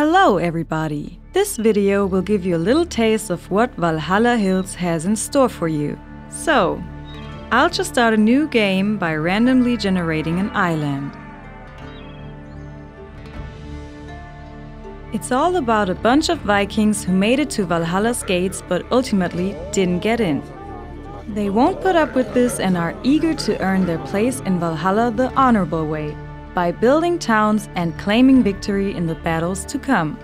Hello everybody! This video will give you a little taste of what Valhalla Hills has in store for you. So, I'll just start a new game by randomly generating an island. It's all about a bunch of Vikings who made it to Valhalla's gates but ultimately didn't get in. They won't put up with this and are eager to earn their place in Valhalla the honorable way, by building towns and claiming victory in the battles to come.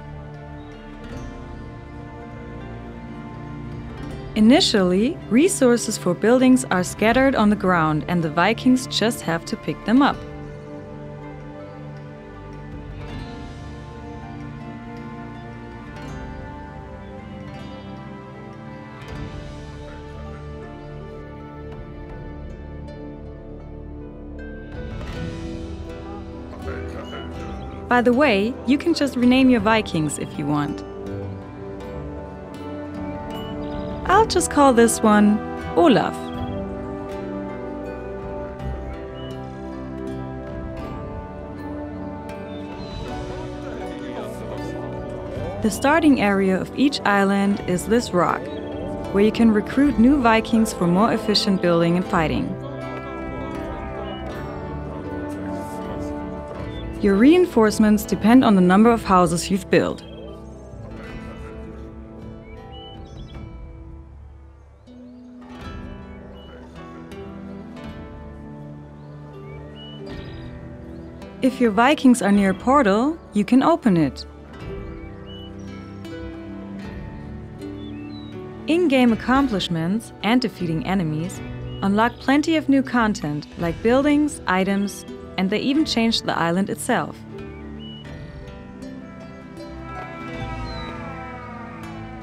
Initially, resources for buildings are scattered on the ground and the Vikings just have to pick them up. By the way, you can just rename your Vikings if you want. I'll just call this one Olaf. The starting area of each island is this rock, where you can recruit new Vikings for more efficient building and fighting. Your reinforcements depend on the number of houses you've built. If your Vikings are near a portal, you can open it. In-game accomplishments and defeating enemies unlock plenty of new content like buildings, items, and they even changed the island itself.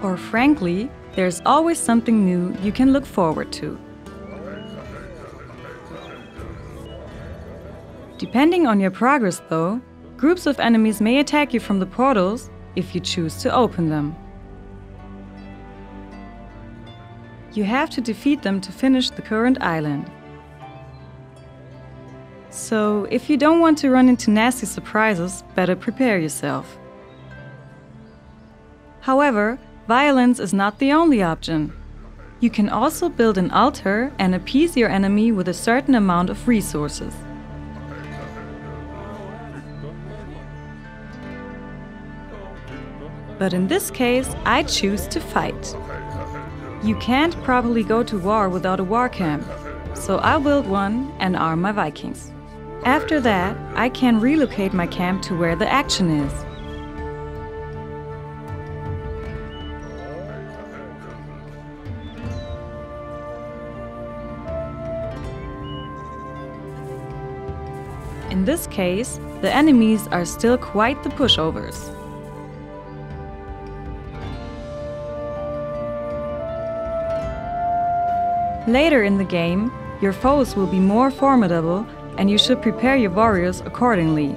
Or frankly, there's always something new you can look forward to. Depending on your progress though, groups of enemies may attack you from the portals if you choose to open them. You have to defeat them to finish the current island. So, if you don't want to run into nasty surprises, better prepare yourself. However, violence is not the only option. You can also build an altar and appease your enemy with a certain amount of resources. But in this case, I choose to fight. You can't properly go to war without a war camp, so I'll build one and arm my Vikings. After that, I can relocate my camp to where the action is. In this case, the enemies are still quite the pushovers. Later in the game, your foes will be more formidable and you should prepare your warriors accordingly.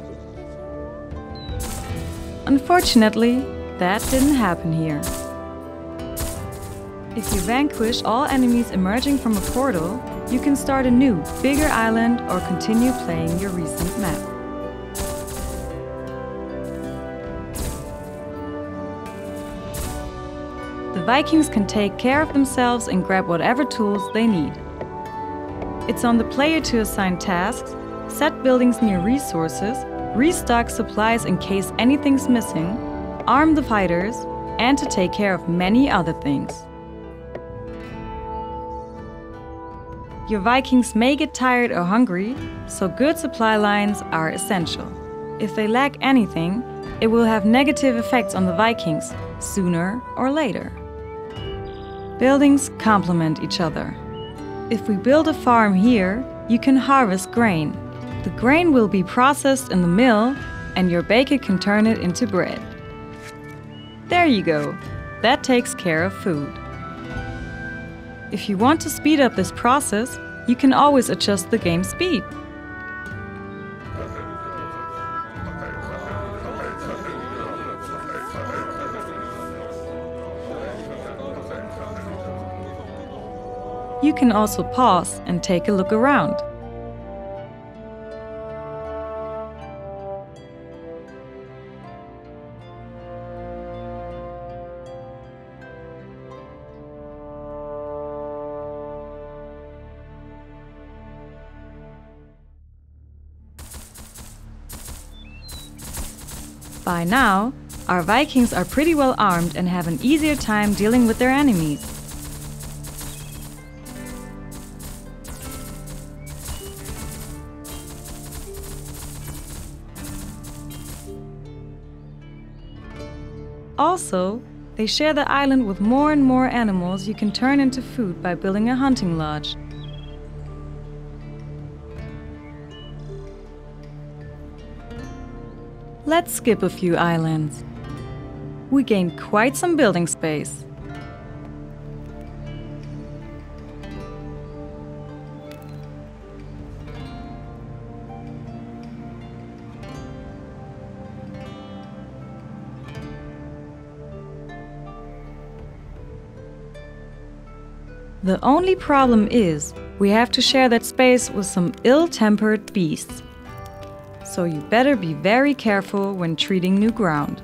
Unfortunately, that didn't happen here. If you vanquish all enemies emerging from a portal, you can start a new, bigger island or continue playing your recent map. The Vikings can take care of themselves and grab whatever tools they need. It's on the player to assign tasks, set buildings near resources, restock supplies in case anything's missing, arm the fighters, and to take care of many other things. Your Vikings may get tired or hungry, so good supply lines are essential. If they lack anything, it will have negative effects on the Vikings, sooner or later. Buildings complement each other. If we build a farm here, you can harvest grain. The grain will be processed in the mill and your baker can turn it into bread. There you go. That takes care of food. If you want to speed up this process, you can always adjust the game speed. can also pause and take a look around. By now, our Vikings are pretty well armed and have an easier time dealing with their enemies. Also, they share the island with more and more animals you can turn into food by building a hunting lodge. Let's skip a few islands. We gain quite some building space. The only problem is we have to share that space with some ill-tempered beasts. So you better be very careful when treating new ground.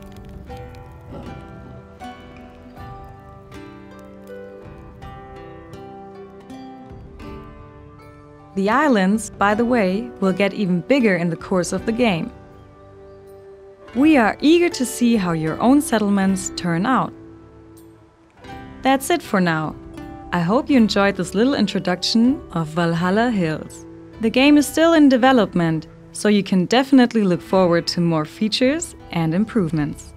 The islands, by the way, will get even bigger in the course of the game. We are eager to see how your own settlements turn out. That's it for now. I hope you enjoyed this little introduction of Valhalla Hills. The game is still in development, so you can definitely look forward to more features and improvements.